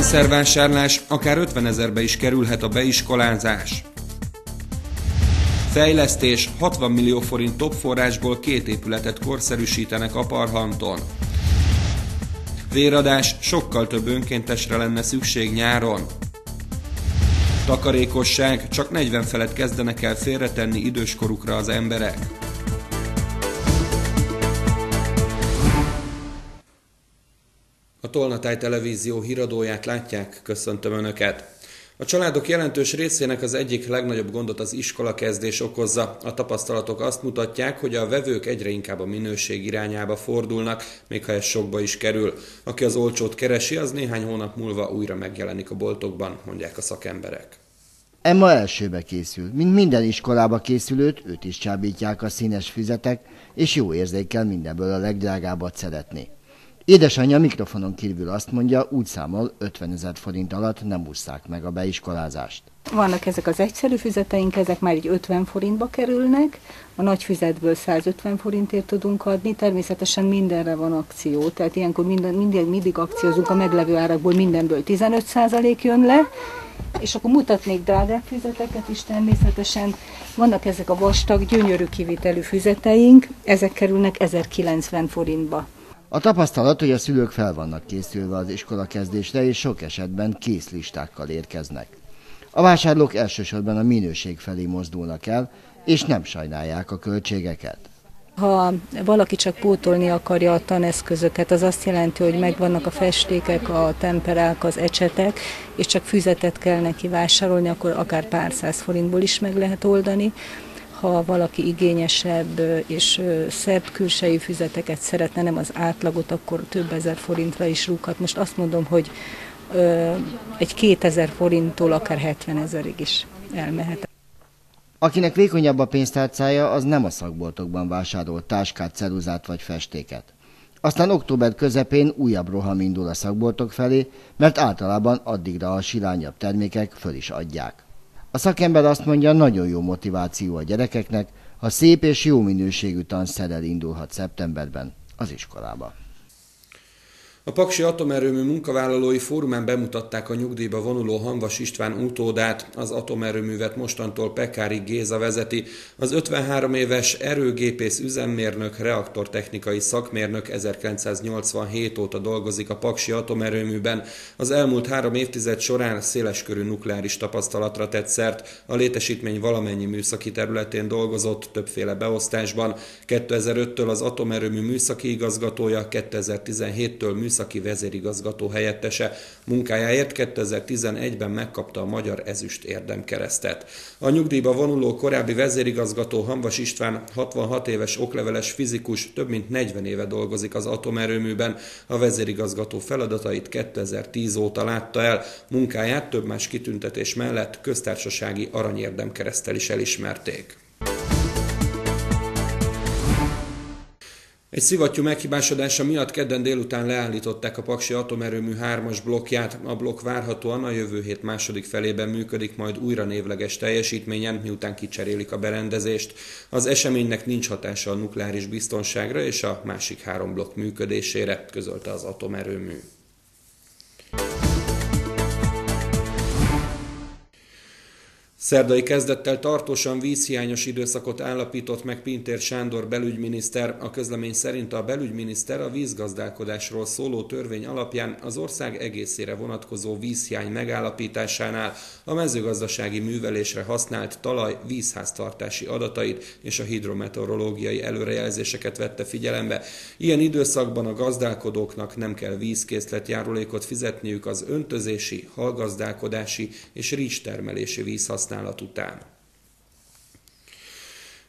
Tanszervásárlás akár 50 ezerbe is kerülhet a beiskolázás. Fejlesztés 60 millió forint top forrásból két épületet korszerűsítenek a Parhanton. Véradás sokkal több önkéntesre lenne szükség nyáron. Takarékosság csak 40 felett kezdenek el félretenni időskorukra az emberek. A Tolnatáj Televízió híradóját látják, köszöntöm Önöket! A családok jelentős részének az egyik legnagyobb gondot az iskola kezdés okozza. A tapasztalatok azt mutatják, hogy a vevők egyre inkább a minőség irányába fordulnak, még ha ez sokba is kerül. Aki az olcsót keresi, az néhány hónap múlva újra megjelenik a boltokban, mondják a szakemberek. Emma elsőbe készül. Mint minden iskolába készülőt, őt is csábítják a színes füzetek, és jó érzékkel mindenből a legdrágábbat szeretni. Édesanyja mikrofonon kívül azt mondja, úgy számol 50 ezer forint alatt nem ússzák meg a beiskolázást. Vannak ezek az egyszerű füzeteink, ezek már így 50 forintba kerülnek, a nagy füzetből 150 forintért tudunk adni, természetesen mindenre van akció, tehát ilyenkor minden, mindig, mindig akciózunk a meglevő árakból, mindenből 15% jön le, és akkor mutatnék drágább füzeteket is természetesen. Vannak ezek a vastag, gyönyörű kivitelű füzeteink, ezek kerülnek 1090 forintba. A tapasztalat, hogy a szülők fel vannak készülve az iskola kezdésre, és sok esetben készlistákkal érkeznek. A vásárlók elsősorban a minőség felé mozdulnak el, és nem sajnálják a költségeket. Ha valaki csak pótolni akarja a taneszközöket, az azt jelenti, hogy megvannak a festékek, a temperák, az ecsetek, és csak füzetet kell neki vásárolni, akkor akár pár száz forintból is meg lehet oldani ha valaki igényesebb és szebb külsejű füzeteket szeretne, nem az átlagot, akkor több ezer forintra is rúghat. Most azt mondom, hogy egy 2000 forinttól akár 70 ezerig is elmehet. Akinek vékonyabb a pénztárcája, az nem a szakboltokban vásárol táskát, ceruzát vagy festéket. Aztán október közepén újabb roham indul a szakboltok felé, mert általában addigra a silányabb termékek föl is adják. A szakember azt mondja, nagyon jó motiváció a gyerekeknek, ha szép és jó minőségű tanszerrel indulhat szeptemberben az iskolába. A Paksi Atomerőmű munkavállalói fórumán bemutatták a nyugdíjba vonuló Hanvas István utódát. Az atomerőművet mostantól Pekári Géza vezeti. Az 53 éves erőgépész üzemmérnök, reaktortechnikai szakmérnök 1987 óta dolgozik a Paksi Atomerőműben. Az elmúlt három évtized során széleskörű nukleáris tapasztalatra tett szert. A létesítmény valamennyi műszaki területén dolgozott, többféle beosztásban. 2005-től az atomerőmű műszaki igazgatója, 2017-től műszaki műszaki vezérigazgató helyettese. Munkájáért 2011-ben megkapta a Magyar Ezüst érdemkeresztet. A nyugdíjba vonuló korábbi vezérigazgató Hanvas István 66 éves okleveles fizikus több mint 40 éve dolgozik az atomerőműben. A vezérigazgató feladatait 2010 óta látta el. Munkáját több más kitüntetés mellett köztársasági aranyérdemkeresztel is elismerték. Egy szivattyú meghibásodása miatt kedden délután leállították a Paksi atomerőmű 3-as blokkját. A blokk várhatóan a jövő hét második felében működik majd újra névleges teljesítményen, miután kicserélik a berendezést. Az eseménynek nincs hatása a nukleáris biztonságra és a másik három blokk működésére, közölte az atomerőmű. Szerdai kezdettel tartósan vízhiányos időszakot állapított meg Pintér Sándor belügyminiszter. A közlemény szerint a belügyminiszter a vízgazdálkodásról szóló törvény alapján az ország egészére vonatkozó vízhiány megállapításánál a mezőgazdasági művelésre használt talaj vízháztartási adatait és a hidrometeorológiai előrejelzéseket vette figyelembe. Ilyen időszakban a gazdálkodóknak nem kell vízkészletjárulékot fizetniük az öntözési, hallgazdálkodási és rizstermelési vízhasználatásra használat után.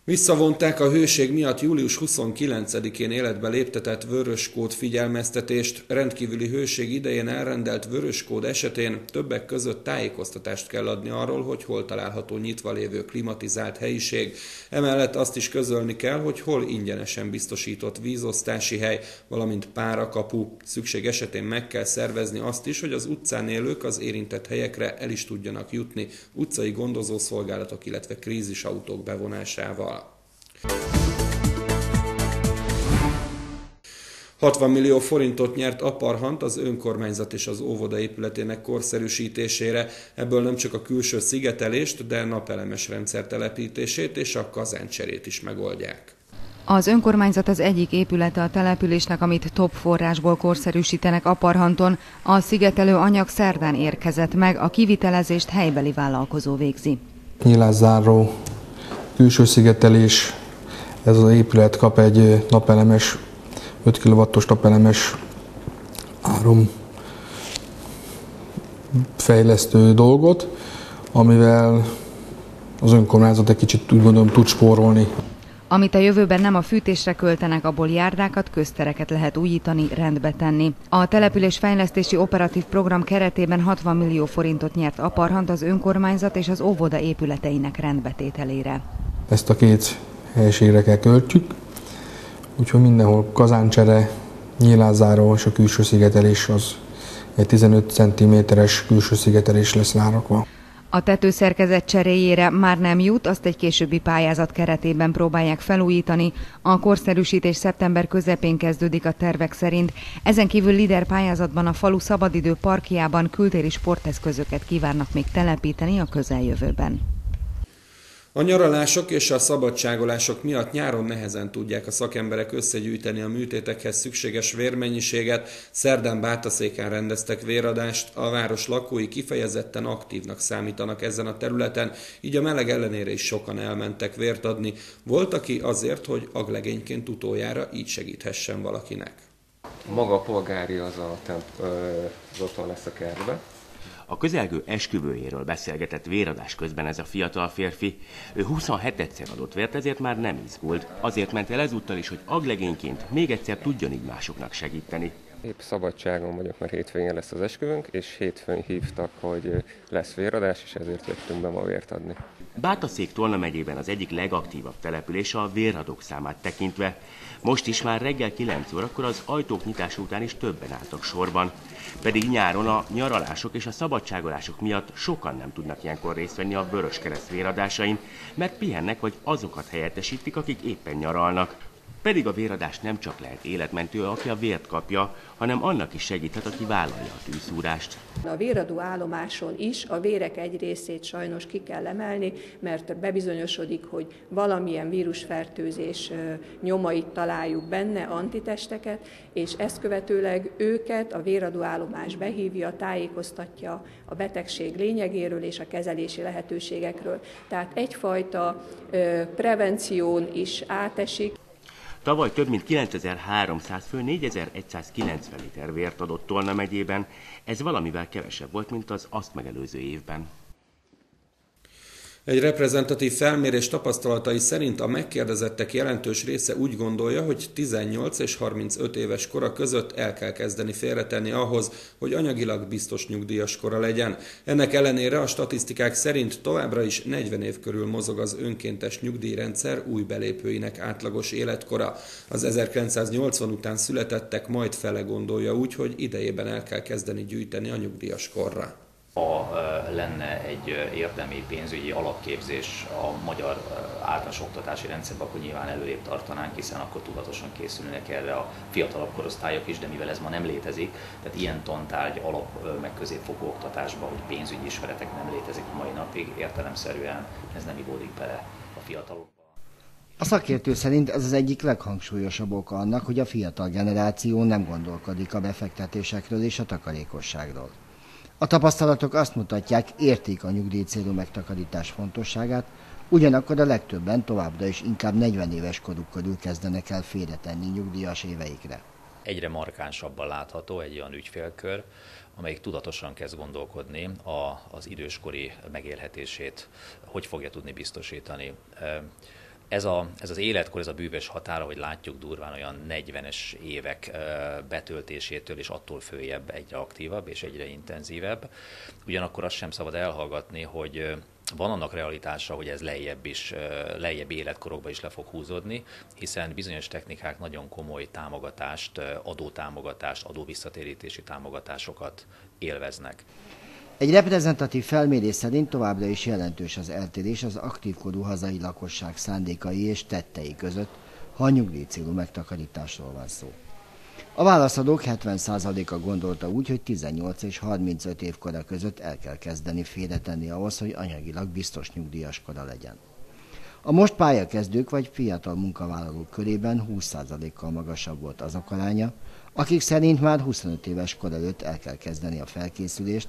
Visszavonták a hőség miatt július 29-én életbe léptetett vöröskód figyelmeztetést. Rendkívüli hőség idején elrendelt vöröskód esetén többek között tájékoztatást kell adni arról, hogy hol található nyitva lévő klimatizált helyiség. Emellett azt is közölni kell, hogy hol ingyenesen biztosított vízosztási hely, valamint párakapu. Szükség esetén meg kell szervezni azt is, hogy az utcán élők az érintett helyekre el is tudjanak jutni utcai gondozószolgálatok, illetve krízisautók bevonásával. 60 millió forintot nyert Aparhant az önkormányzat és az óvoda épületének korszerűsítésére. Ebből nem csak a külső szigetelést, de napelemes rendszer telepítését és a kazáncserét is megoldják. Az önkormányzat az egyik épülete a településnek, amit top forrásból korszerűsítenek Aparhanton. A szigetelő anyag szerdán érkezett meg, a kivitelezést helybeli vállalkozó végzi. Nyilázáró, külső szigetelés, ez az épület kap egy napelemes, 5 kW-os napelemes áram fejlesztő dolgot, amivel az önkormányzat egy kicsit úgy gondolom tud spórolni. Amit a jövőben nem a fűtésre költenek, abból járdákat, köztereket lehet újítani, rendbe tenni. A település fejlesztési operatív program keretében 60 millió forintot nyert Aparhant az önkormányzat és az óvoda épületeinek rendbetételére. Ezt a két helységre költjük, úgyhogy mindenhol kazáncsere, nyílázáró és a külső szigetelés az egy 15 cm-es külső szigetelés lesz rárakva. A tetőszerkezet cseréjére már nem jut, azt egy későbbi pályázat keretében próbálják felújítani. A korszerűsítés szeptember közepén kezdődik a tervek szerint. Ezen kívül lider pályázatban a falu szabadidő parkjában kültéri sporteszközöket kívánnak még telepíteni a közeljövőben. A nyaralások és a szabadságolások miatt nyáron nehezen tudják a szakemberek összegyűjteni a műtétekhez szükséges vérmennyiséget. Szerdán Bátaszéken rendeztek véradást, a város lakói kifejezetten aktívnak számítanak ezen a területen, így a meleg ellenére is sokan elmentek vért adni. Volt, aki azért, hogy aglegényként utoljára így segíthessen valakinek. Maga a polgári az a temp, az otthon lesz a kertbe, a közelgő esküvőjéről beszélgetett véradás közben ez a fiatal férfi. Ő 27-szer adott vért, ezért már nem izgult. Azért ment el ezúttal is, hogy aglegényként még egyszer tudjon így másoknak segíteni. Épp szabadságon vagyok, mert hétfőn lesz az esküvőnk, és hétfőn hívtak, hogy lesz véradás, és ezért jöttünk be ma vért adni. Bátaszék Tolna megyében az egyik legaktívabb település a véradók számát tekintve. Most is már reggel 9 órakor az ajtók nyitása után is többen álltak sorban. Pedig nyáron a nyaralások és a szabadságolások miatt sokan nem tudnak ilyenkor részt venni a Vöröskereszt véradásain, mert pihennek vagy azokat helyettesítik, akik éppen nyaralnak. Pedig a véradás nem csak lehet életmentő, aki a vért kapja, hanem annak is segíthet, aki vállalja a tűzszúrást. A véradó állomáson is a vérek egy részét sajnos ki kell emelni, mert bebizonyosodik, hogy valamilyen vírusfertőzés nyomait találjuk benne, antitesteket, és ezt követőleg őket a véradó állomás behívja, tájékoztatja a betegség lényegéről és a kezelési lehetőségekről. Tehát egyfajta prevención is átesik. Tavaly több mint 9300 fő 4190 liter vért adott Tolna megyében, ez valamivel kevesebb volt, mint az azt megelőző évben. Egy reprezentatív felmérés tapasztalatai szerint a megkérdezettek jelentős része úgy gondolja, hogy 18 és 35 éves kora között el kell kezdeni félretenni ahhoz, hogy anyagilag biztos nyugdíjas kora legyen. Ennek ellenére a statisztikák szerint továbbra is 40 év körül mozog az önkéntes nyugdíjrendszer új belépőinek átlagos életkora. Az 1980 után születettek majd fele gondolja úgy, hogy idejében el kell kezdeni gyűjteni a nyugdíjas korra ha lenne egy érdemi pénzügyi alapképzés a magyar általános oktatási rendszerben, akkor nyilván előrébb tartanánk, hiszen akkor tudatosan készülnek erre a fiatalabb korosztályok is, de mivel ez ma nem létezik, tehát ilyen tantárgy alap meg középfokú oktatásban, hogy pénzügyi ismeretek nem létezik a mai napig, értelemszerűen ez nem ivódik bele a fiatalokba. A szakértő szerint ez az egyik leghangsúlyosabb oka annak, hogy a fiatal generáció nem gondolkodik a befektetésekről és a takarékosságról. A tapasztalatok azt mutatják, érték a nyugdíj célú megtakarítás fontosságát, ugyanakkor a legtöbben továbbra is inkább 40 éves koruk körül kezdenek el félretenni nyugdíjas éveikre. Egyre markánsabban látható egy olyan ügyfélkör, amelyik tudatosan kezd gondolkodni a, az időskori megélhetését, hogy fogja tudni biztosítani ez, a, ez az életkor, ez a bűvös határa, hogy látjuk durván olyan 40-es évek betöltésétől, és attól följebb egyre aktívabb és egyre intenzívebb. Ugyanakkor azt sem szabad elhallgatni, hogy van annak realitása, hogy ez lejjebb is, lejjebb életkorokba is le fog húzódni, hiszen bizonyos technikák nagyon komoly támogatást, adótámogatást, adóvisszatérítési támogatásokat élveznek. Egy reprezentatív felmérés szerint továbbra is jelentős az eltérés az aktívkorú hazai lakosság szándékai és tettei között, ha a nyugdíj célú megtakarításról van szó. A válaszadók 70%-a gondolta úgy, hogy 18 és 35 év kora között el kell kezdeni félretenni ahhoz, hogy anyagilag biztos nyugdíjas kora legyen. A most pályakezdők vagy fiatal munkavállalók körében 20%-kal magasabb volt az aránya, akik szerint már 25 éves kor előtt el kell kezdeni a felkészülést,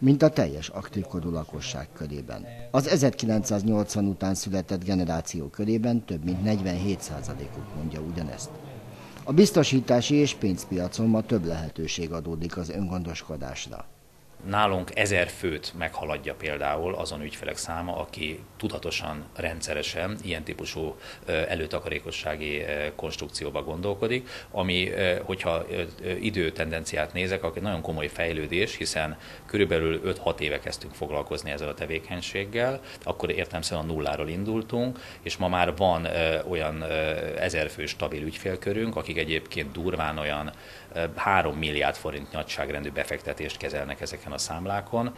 mint a teljes aktív korú lakosság körében. Az 1980 után született generáció körében több mint 47%-uk mondja ugyanezt. A biztosítási és pénzpiacon ma több lehetőség adódik az öngondoskodásra. Nálunk ezer főt meghaladja például azon ügyfelek száma, aki tudatosan, rendszeresen ilyen típusú előtakarékossági konstrukcióba gondolkodik, ami, hogyha időtendenciát nézek, akkor nagyon komoly fejlődés, hiszen körülbelül 5-6 éve kezdtünk foglalkozni ezzel a tevékenységgel, akkor értelmszerűen a nulláról indultunk, és ma már van olyan fő stabil ügyfélkörünk, akik egyébként durván olyan 3 milliárd forint nagyságrendű befektetést kezelnek ezeken a számlákon.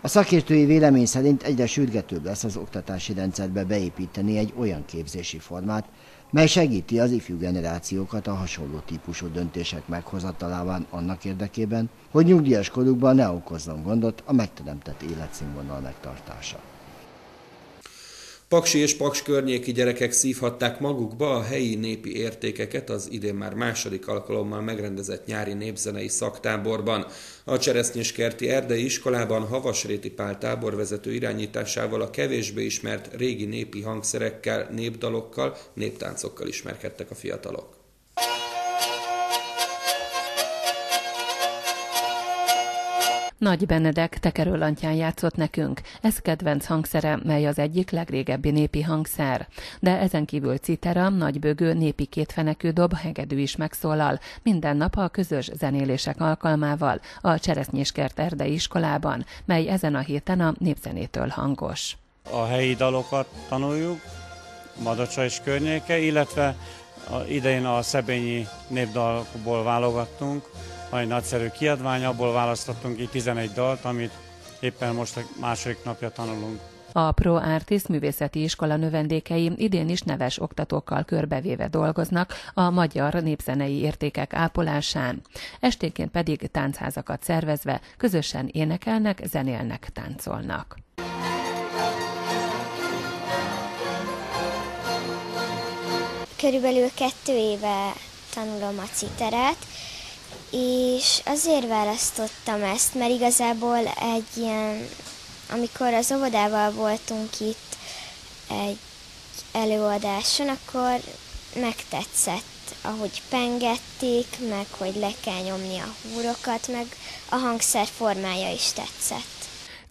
A szakértői vélemény szerint egyre sürgetőbb lesz az oktatási rendszerbe beépíteni egy olyan képzési formát, mely segíti az ifjú generációkat a hasonló típusú döntések meghozatalában annak érdekében, hogy nyugdíjas korukban ne okozzon gondot a megteremtett életszínvonal megtartása. Paksi és Paks környéki gyerekek szívhatták magukba a helyi népi értékeket az idén már második alkalommal megrendezett nyári népzenei szaktáborban. A Cseresznyéskerti Erdei iskolában Havasréti Pál táborvezető irányításával a kevésbé ismert régi népi hangszerekkel, népdalokkal, néptáncokkal ismerkedtek a fiatalok. Nagy Benedek tekerőlantján játszott nekünk. Ez kedvenc hangszere, mely az egyik legrégebbi népi hangszer. De ezen kívül citera, nagybögő, népi kétfenekű dob, hegedű is megszólal. Minden nap a közös zenélések alkalmával a Cseresznyéskert Erdei iskolában, mely ezen a héten a népzenétől hangos. A helyi dalokat tanuljuk, Madocsa és környéke, illetve idején a szebényi népdalból válogattunk, egy nagyszerű kiadvány, abból választottunk ki 11 dalt, amit éppen most a második napja tanulunk. A Pro Artist művészeti iskola növendékei idén is neves oktatókkal körbevéve dolgoznak a magyar népzenei értékek ápolásán. Esténként pedig táncházakat szervezve közösen énekelnek, zenélnek, táncolnak. Körülbelül kettő éve tanulom a citeret, és azért választottam ezt, mert igazából egy ilyen, amikor az óvodával voltunk itt egy előadáson, akkor megtetszett, ahogy pengették, meg hogy le kell nyomni a húrokat, meg a hangszer formája is tetszett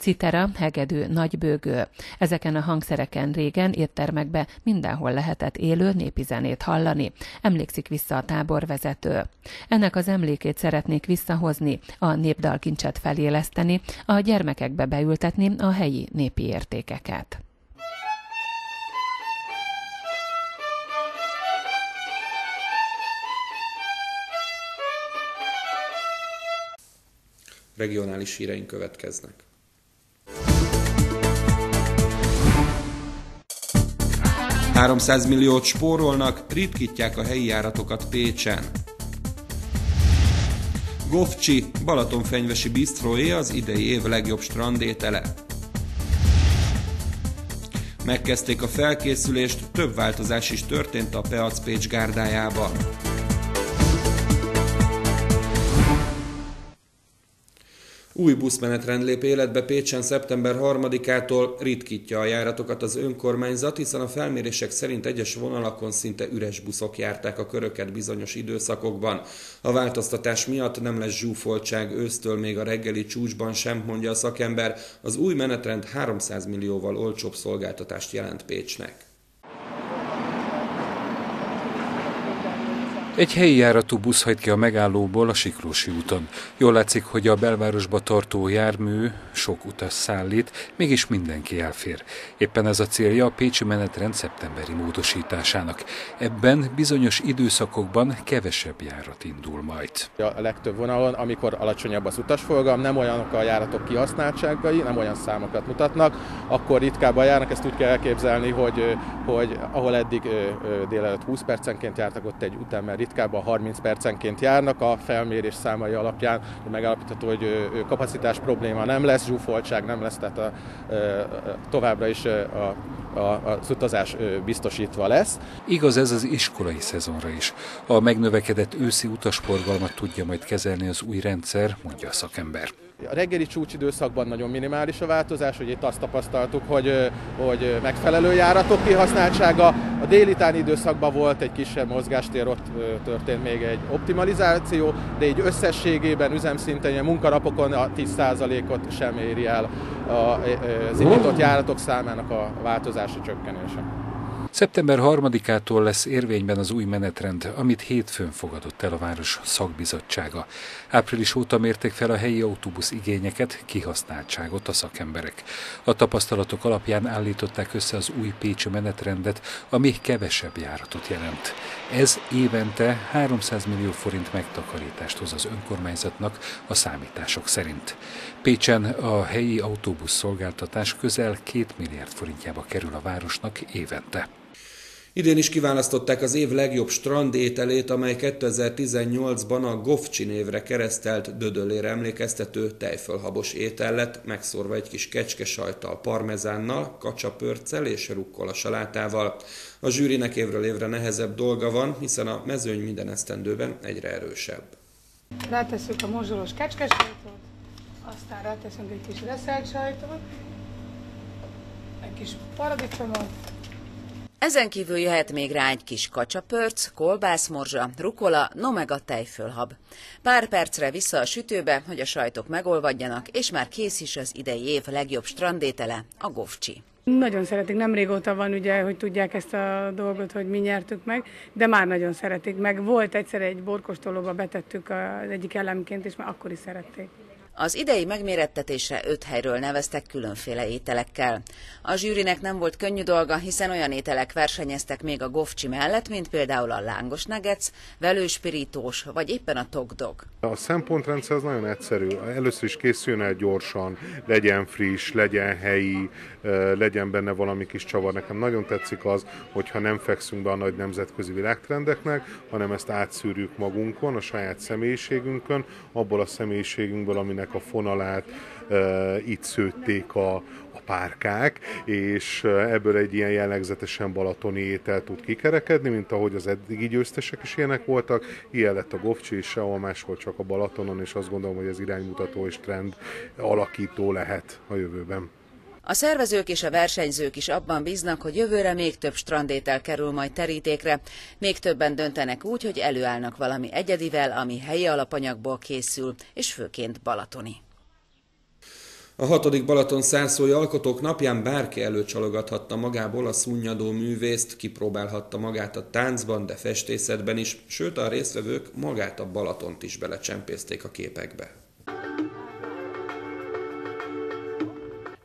citera, hegedű, nagybőgő. Ezeken a hangszereken régen éttermekbe mindenhol lehetett élő népi zenét hallani, emlékszik vissza a táborvezető. Ennek az emlékét szeretnék visszahozni, a népdalkincset feléleszteni, a gyermekekbe beültetni a helyi népi értékeket. Regionális híreink következnek. 300 milliót spórolnak, ritkítják a helyi járatokat Pécsen. Govcsi, Balatonfenyvesi bisztróé az idei év legjobb strandétele. Megkezdték a felkészülést, több változás is történt a Peac Pécs gárdájában. Új buszmenetrend lép életbe Pécsen szeptember 3-ától ritkítja a járatokat az önkormányzat, hiszen a felmérések szerint egyes vonalakon szinte üres buszok járták a köröket bizonyos időszakokban. A változtatás miatt nem lesz zsúfoltság ősztől még a reggeli csúcsban sem, mondja a szakember. Az új menetrend 300 millióval olcsóbb szolgáltatást jelent Pécsnek. Egy helyi járatú busz hajt ki a megállóból a Siklósi úton. Jól látszik, hogy a belvárosba tartó jármű sok utas szállít, mégis mindenki elfér. Éppen ez a célja a Pécsi menetrend szeptemberi módosításának. Ebben bizonyos időszakokban kevesebb járat indul majd. A legtöbb vonalon, amikor alacsonyabb az utasforgalom, nem olyanok a járatok kihasználtságai, nem olyan számokat mutatnak, akkor ritkábban járnak. Ezt úgy kell elképzelni, hogy, hogy ahol eddig délelőtt 20 percenként jártak, ott egy után ritkábban 30 percenként járnak, a felmérés számai alapján megállapítható, hogy kapacitás probléma nem lesz, zsúfoltság nem lesz, tehát a, továbbra is a, a, az utazás biztosítva lesz. Igaz ez az iskolai szezonra is. A megnövekedett őszi utasforgalmat tudja majd kezelni az új rendszer, mondja a szakember. A reggeli csúcsidőszakban nagyon minimális a változás, hogy itt azt tapasztaltuk, hogy, hogy megfelelő járatok kihasználtsága. A délitáni időszakban volt egy kisebb mozgástér, ott történt még egy optimalizáció, de így összességében üzemszinten a munkanapokon a 10%-ot sem éri el az indított járatok számának a változása csökkenése. Szeptember 3-ától lesz érvényben az új menetrend, amit hétfőn fogadott el a város szakbizottsága. Április óta mérték fel a helyi autóbusz igényeket, kihasználtságot a szakemberek. A tapasztalatok alapján állították össze az új Pécsi menetrendet, ami kevesebb járatot jelent. Ez évente 300 millió forint megtakarítást hoz az önkormányzatnak a számítások szerint. Pécsen a helyi autóbusz szolgáltatás közel 2 milliárd forintjába kerül a városnak évente. Idén is kiválasztották az év legjobb strandételét, amely 2018-ban a Gofcsi névre keresztelt dödölére emlékeztető tejfölhabos étel lett, megszórva egy kis kecske sajtal, parmezánnal, kacsapörccel és rukkola salátával. A zsűrinek évről évre nehezebb dolga van, hiszen a mezőny minden esztendőben egyre erősebb. Rátesszük a mozsolos kecskesajtot, aztán ráteszünk egy kis reszelt sajtot, egy kis paradicsomot, ezen kívül jöhet még rá egy kis kacsapörc, kolbászmorzsa, rukola, no meg a tejfölhab. Pár percre vissza a sütőbe, hogy a sajtok megolvadjanak, és már kész is az idei év legjobb strandétele, a gofcsi. Nagyon szeretik, nem régóta van ugye, hogy tudják ezt a dolgot, hogy mi nyertük meg, de már nagyon szeretik. Meg volt egyszer egy borkostolóba betettük az egyik elemként, és már akkor is szerették. Az idei megmérettetésre öt helyről neveztek különféle ételekkel. A zsűrinek nem volt könnyű dolga, hiszen olyan ételek versenyeztek még a gofcsi mellett, mint például a lángos nuggets, velőspirítós, vagy éppen a togdog. A szempontrendszer az nagyon egyszerű. Először is készüljön el gyorsan, legyen friss, legyen helyi, legyen benne valami kis csavar. Nekem nagyon tetszik az, hogyha nem fekszünk be a nagy nemzetközi világtrendeknek, hanem ezt átszűrjük magunkon, a saját személyiségünkön, abból a személyiségünkből, aminek a fonalát itt szőtték a, párkák, és ebből egy ilyen jellegzetesen balatoni étel tud kikerekedni, mint ahogy az eddigi győztesek is ilyenek voltak. Ilyen lett a Govcsi, és sehol máshol csak a Balatonon, és azt gondolom, hogy ez iránymutató és trend alakító lehet a jövőben. A szervezők és a versenyzők is abban bíznak, hogy jövőre még több strandétel kerül majd terítékre, még többen döntenek úgy, hogy előállnak valami egyedivel, ami helyi alapanyagból készül, és főként balatoni. A hatodik Balaton szárszói alkotók napján bárki előcsalogathatta magából a szunnyadó művészt, kipróbálhatta magát a táncban, de festészetben is, sőt a résztvevők magát a Balatont is belecsempészték a képekbe.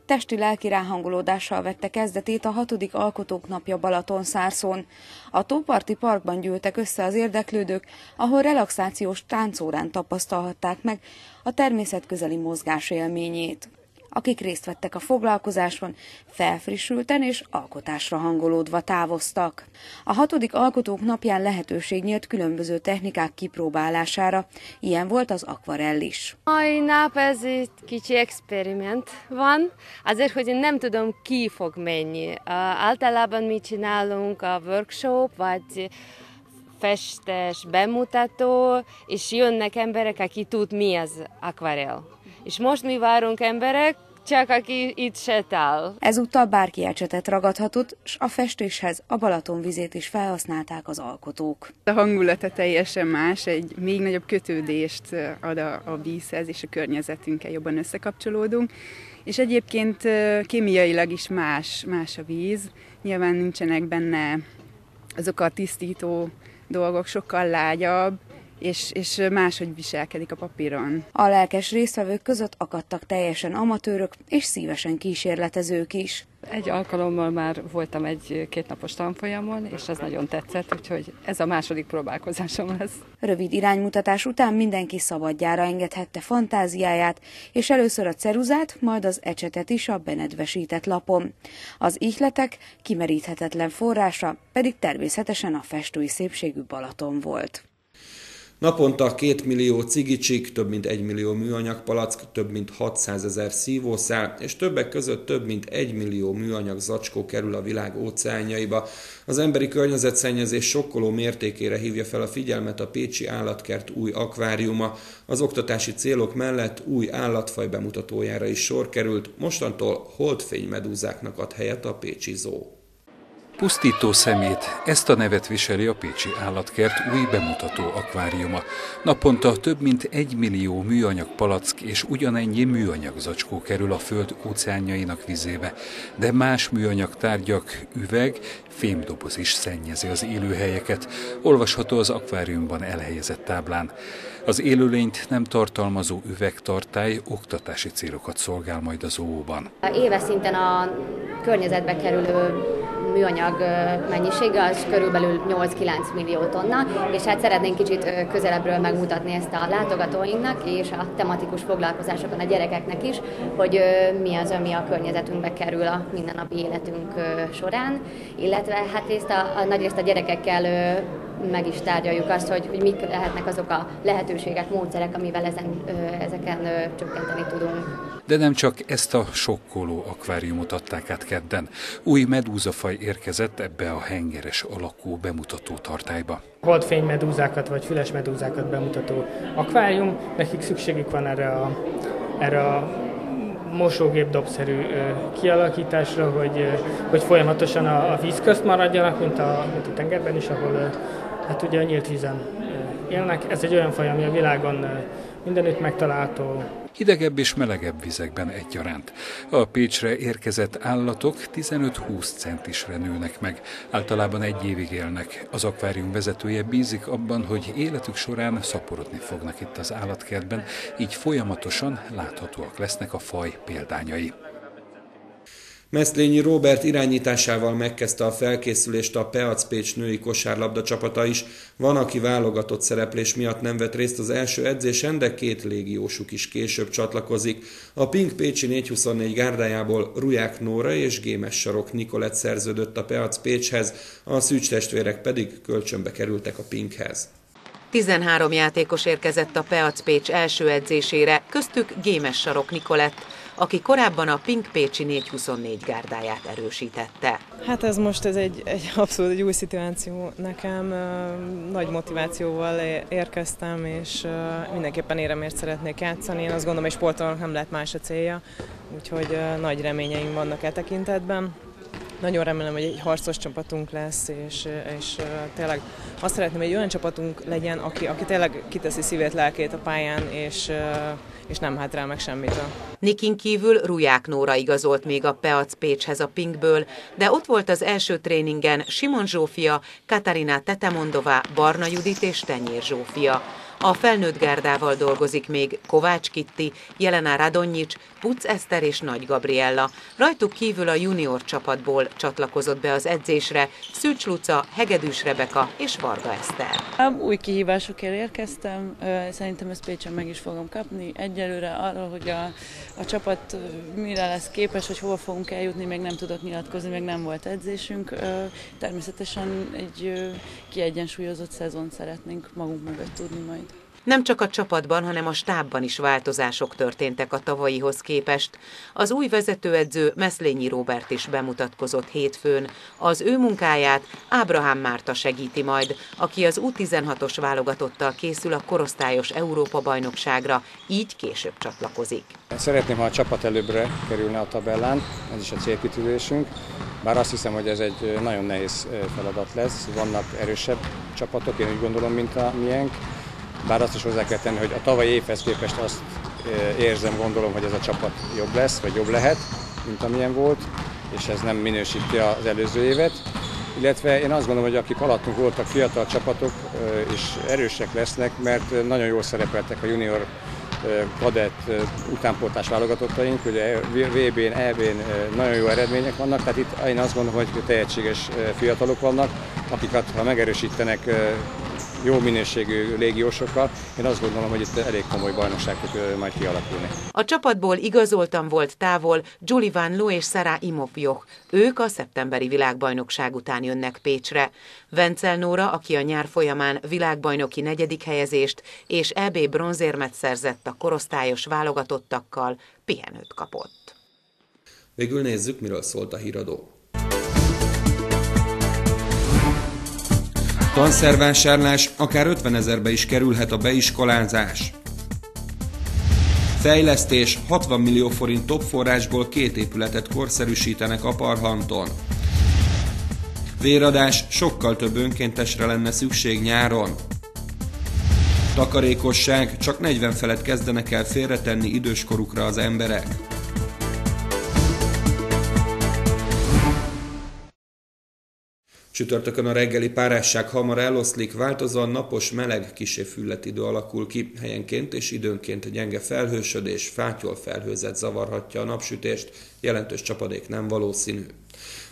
Testi-lelki ráhangolódással vette kezdetét a hatodik Alkotók Napja Balaton szárszón. A Tóparti Parkban gyűltek össze az érdeklődők, ahol relaxációs táncórán tapasztalhatták meg a természetközeli mozgás élményét akik részt vettek a foglalkozásban, felfrissülten és alkotásra hangolódva távoztak. A hatodik alkotók napján lehetőség nyílt különböző technikák kipróbálására, ilyen volt az akvarell is. Mai nap ez egy kicsi experiment van, azért, hogy én nem tudom ki fog menni. Általában mi csinálunk a workshop, vagy festes bemutató, és jönnek emberek, aki tud mi az akvarell. És most mi várunk emberek, csak aki itt sétál. Ezúttal bárki ecsetet ragadhatott, és a festéshez a Balaton vizét is felhasználták az alkotók. A hangulata teljesen más, egy még nagyobb kötődést ad a, a vízhez, és a környezetünkkel jobban összekapcsolódunk. És egyébként kémiailag is más, más a víz. Nyilván nincsenek benne azok a tisztító dolgok, sokkal lágyabb, és, és máshogy viselkedik a papíron. A lelkes résztvevők között akadtak teljesen amatőrök és szívesen kísérletezők is. Egy alkalommal már voltam egy kétnapos tanfolyamon, és ez nagyon tetszett, úgyhogy ez a második próbálkozásom lesz. Rövid iránymutatás után mindenki szabadjára engedhette fantáziáját, és először a ceruzát, majd az ecsetet is a benedvesített lapon. Az ihletek kimeríthetetlen forrása pedig természetesen a festői szépségű Balaton volt. Naponta 2 millió cigicsik, több mint 1 millió műanyag palack, több mint 600 ezer szívószál, és többek között több mint 1 millió műanyag zacskó kerül a világ óceánjaiba. Az emberi környezetszennyezés sokkoló mértékére hívja fel a figyelmet a Pécsi Állatkert új akváriuma. Az oktatási célok mellett új állatfaj bemutatójára is sor került, mostantól holdfénymedúzáknak ad helyet a Pécsi Zoo. Pusztító szemét, ezt a nevet viseli a Pécsi Állatkert új bemutató akváriuma. Naponta több mint egy millió műanyag palack és ugyanennyi műanyag zacskó kerül a föld óceánjainak vizébe, de más műanyag tárgyak, üveg, fémdoboz is szennyezi az élőhelyeket, olvasható az akváriumban elhelyezett táblán. Az élőlényt nem tartalmazó üvegtartály oktatási célokat szolgál majd az óban. Éves szinten a környezetbe kerülő műanyag mennyisége az körülbelül 8-9 millió tonna, és hát szeretnénk kicsit közelebbről megmutatni ezt a látogatóinknak és a tematikus foglalkozásokon a gyerekeknek is, hogy mi az, ami a környezetünkbe kerül a mindennapi életünk során, illetve hát ezt a, a nagyrészt a gyerekekkel meg is tárgyaljuk azt, hogy, hogy mik lehetnek azok a lehetőségek, módszerek, amivel ezen, ezeken csökkenteni tudunk. De nem csak ezt a sokkoló akváriumot adták át kedden. Új medúzafaj érkezett ebbe a hengeres alakú bemutató tartályba. Holdfénymedúzákat vagy füles medúzákat bemutató akvárium, nekik szükségük van erre a, erre a mosógép dobszerű kialakításra, hogy, hogy folyamatosan a, a víz közt maradjanak, mint a, mint a tengerben is, ahol hát ugye a nyílt vízen élnek. Ez egy olyan faj, ami a világon mindenütt megtalálható. Hidegebb és melegebb vizekben egyaránt. A Pécsre érkezett állatok 15-20 centisre nőnek meg. Általában egy évig élnek. Az akvárium vezetője bízik abban, hogy életük során szaporodni fognak itt az állatkertben, így folyamatosan láthatóak lesznek a faj példányai. Meszlényi Robert irányításával megkezdte a felkészülést a Peac Pécs női kosárlabda csapata is. Van, aki válogatott szereplés miatt nem vett részt az első edzésen, de két légiósuk is később csatlakozik. A Pink Pécsi 424 gárdájából Ruják Nóra és Gémes Sarok Nikolett szerződött a Peac Pécshez, a Szűcs testvérek pedig kölcsönbe kerültek a Pinkhez. 13 játékos érkezett a Peac Pécs első edzésére, köztük Gémes Sarok Nikolett aki korábban a Pink Pécsi 424 gárdáját erősítette. Hát ez most ez egy, egy abszolút egy új szituáció nekem. Nagy motivációval érkeztem, és mindenképpen éremért szeretnék játszani. Én azt gondolom, hogy sportolónak nem lehet más a célja, úgyhogy nagy reményeim vannak e tekintetben. Nagyon remélem, hogy egy harcos csapatunk lesz, és, és tényleg azt szeretném, hogy egy olyan csapatunk legyen, aki, aki tényleg kiteszi szívét, lelkét a pályán, és, és nem hátrál meg semmit. Nikin kívül Ruják Nóra igazolt még a Peac Pécshez a Pinkből, de ott volt az első tréningen Simon Zsófia, Katarina Tetemondová, Barna Judit és Tenyér Zsófia. A felnőtt gárdával dolgozik még Kovács Kitti, Jelena Radonyics, Puc Eszter és Nagy Gabriella. Rajtuk kívül a junior csapatból csatlakozott be az edzésre Szűcs Luca, Hegedűs Rebeka és Varga Eszter. Új kihívásokért érkeztem, szerintem ezt Pécsen meg is fogom kapni. Egyelőre arra, hogy a, a csapat mire lesz képes, hogy hova fogunk eljutni, még nem tudok nyilatkozni, még nem volt edzésünk. Természetesen egy kiegyensúlyozott szezon szeretnénk magunk mögött tudni majd. Nem csak a csapatban, hanem a stábban is változások történtek a tavalyihoz képest. Az új vezetőedző Meszlényi Robert is bemutatkozott hétfőn. Az ő munkáját Ábrahám Márta segíti majd, aki az U16-os válogatottal készül a korosztályos Európa-bajnokságra, így később csatlakozik. Szeretném, ha a csapat előbbre kerülne a tabellán, ez is a célkitűzésünk. Bár azt hiszem, hogy ez egy nagyon nehéz feladat lesz. Vannak erősebb csapatok, én úgy gondolom, mint a miénk bár azt is hozzá kell tenni, hogy a tavalyi évhez képest azt érzem, gondolom, hogy ez a csapat jobb lesz, vagy jobb lehet, mint amilyen volt, és ez nem minősíti az előző évet. illetve én azt gondolom, hogy akik alattunk voltak fiatal csapatok és erősek lesznek, mert nagyon jól szerepeltek a junior kadett utánpótlás válogatottaink, ugye VB-n, EB-n nagyon jó eredmények vannak, tehát itt én azt gondolom, hogy tehetséges fiatalok vannak, akiket ha megerősítenek jó minőségű légiósokkal. Én azt gondolom, hogy itt elég komoly bajnokság fog majd kialakulni. A csapatból igazoltan volt távol Julie Van Loo és Sarah Imopjoch. Ők a szeptemberi világbajnokság után jönnek Pécsre. Vencel Nóra, aki a nyár folyamán világbajnoki negyedik helyezést és EB bronzérmet szerzett a korosztályos válogatottakkal, pihenőt kapott. Végül nézzük, miről szólt a híradó. Tanszervásárlás akár 50 ezerbe is kerülhet a beiskolázás. Fejlesztés 60 millió forint top forrásból két épületet korszerűsítenek a Parhanton. Véradás sokkal több önkéntesre lenne szükség nyáron. Takarékosság csak 40 felett kezdenek el félretenni időskorukra az emberek. Csütörtökön a reggeli párásság hamar eloszlik, változóan napos, meleg, kisé füllet idő alakul ki, helyenként és időnként gyenge felhősödés, fátyol felhőzet zavarhatja a napsütést, jelentős csapadék nem valószínű.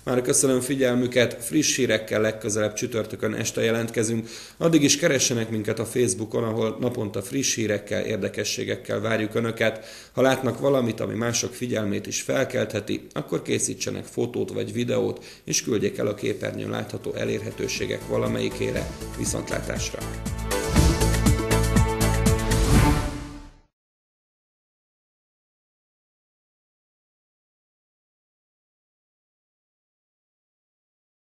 Már köszönöm figyelmüket, friss hírekkel legközelebb csütörtökön este jelentkezünk. Addig is keressenek minket a Facebookon, ahol naponta friss hírekkel, érdekességekkel várjuk Önöket. Ha látnak valamit, ami mások figyelmét is felkeltheti, akkor készítsenek fotót vagy videót, és küldjék el a képernyőn látható elérhetőségek valamelyikére. Viszontlátásra!